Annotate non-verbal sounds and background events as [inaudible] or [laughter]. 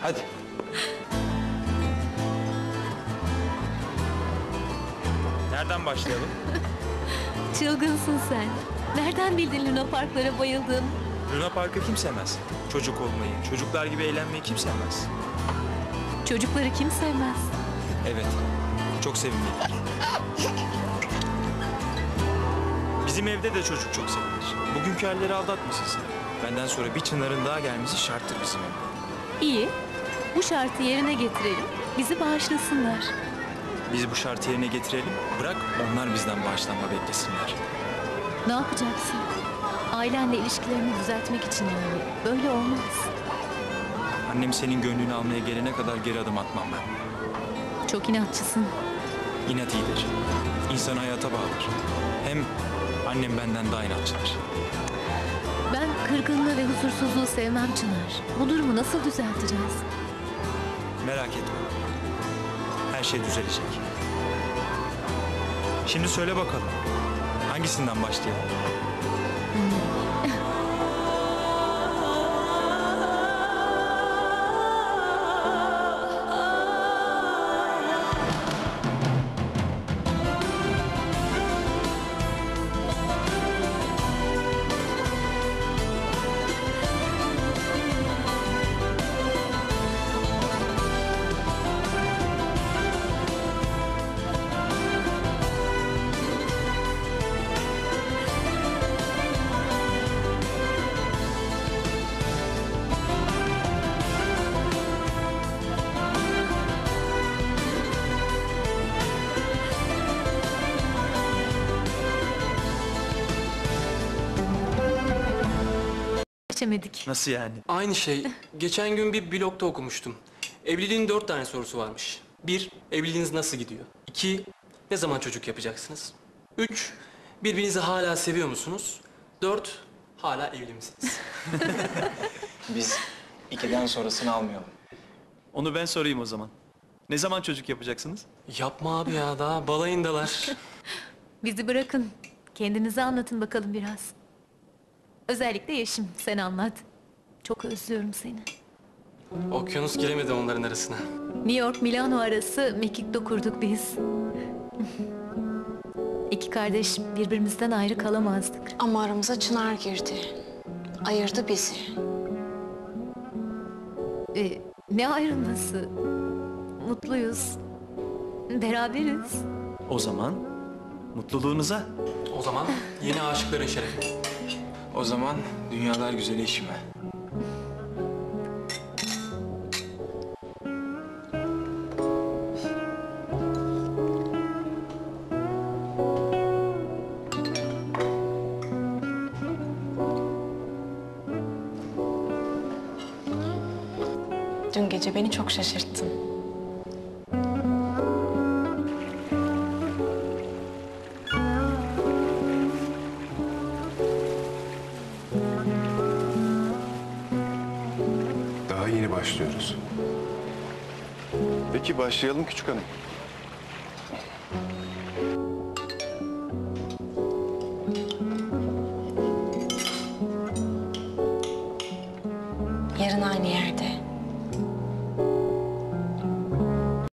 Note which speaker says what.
Speaker 1: Hadi. Nereden başlayalım? [laughs]
Speaker 2: Çılgınsın sen. Nereden bildin Luna Parklara bayıldığımı?
Speaker 1: Luna Park'ı kim sevmez? Çocuk olmayı, çocuklar gibi eğlenmeyi kim sevmez?
Speaker 2: Çocukları kim sevmez?
Speaker 1: Evet, çok sevimliler. Bizim evde de çocuk çok sevilir. Bugünkü halleri aldatmasın seni. Benden sonra bir çınarın daha gelmesi şarttır bizim evde.
Speaker 2: İyi. Bu şartı yerine getirelim. Bizi bağışlasınlar.
Speaker 1: Biz bu şartı yerine getirelim, bırak onlar bizden bağışlanma beklesinler.
Speaker 2: Ne yapacaksın? Ailenle ilişkilerini düzeltmek için yani. Böyle olmaz.
Speaker 1: Annem senin gönlünü almaya gelene kadar geri adım atmam ben.
Speaker 2: Çok inatçısın.
Speaker 1: İnat iyidir. İnsanı hayata bağlar. Hem annem benden daha inatçıdır.
Speaker 2: Kırgınlığı ve huzursuzluğu sevmem Çınar. Bu durumu nasıl düzelteceğiz?
Speaker 1: Merak etme. Her şey düzelecek. Şimdi söyle bakalım. Hangisinden başlayalım?
Speaker 2: Geçemedik.
Speaker 1: Nasıl yani?
Speaker 3: Aynı şey. Geçen gün bir blogda okumuştum. Evliliğin dört tane sorusu varmış. Bir, evliliğiniz nasıl gidiyor? İki, ne zaman çocuk yapacaksınız? Üç, birbirinizi hala seviyor musunuz? Dört, hala evli misiniz? [laughs]
Speaker 1: Biz ikiden sonrasını almayalım.
Speaker 4: Onu ben sorayım o zaman. Ne zaman çocuk yapacaksınız?
Speaker 3: Yapma abi ya, daha balayındalar. [laughs]
Speaker 2: Bizi bırakın. Kendinizi anlatın bakalım biraz. Özellikle Yeşim sen anlat. Çok özlüyorum seni.
Speaker 3: Okyanus giremedi onların arasına.
Speaker 2: New York Milano arası mekikte kurduk biz. [laughs] İki kardeş birbirimizden ayrı kalamazdık.
Speaker 5: Ama aramıza Çınar girdi. Ayırdı bizi.
Speaker 2: Ee, ne ayrılması? Mutluyuz. Beraberiz.
Speaker 4: O zaman mutluluğunuza.
Speaker 3: O zaman yeni aşıkların şerefi.
Speaker 1: O zaman dünyalar güzeli işime.
Speaker 5: Dün gece beni çok şaşırttın.
Speaker 6: Başlıyoruz. Peki başlayalım küçük hanım.
Speaker 5: Yarın aynı yerde.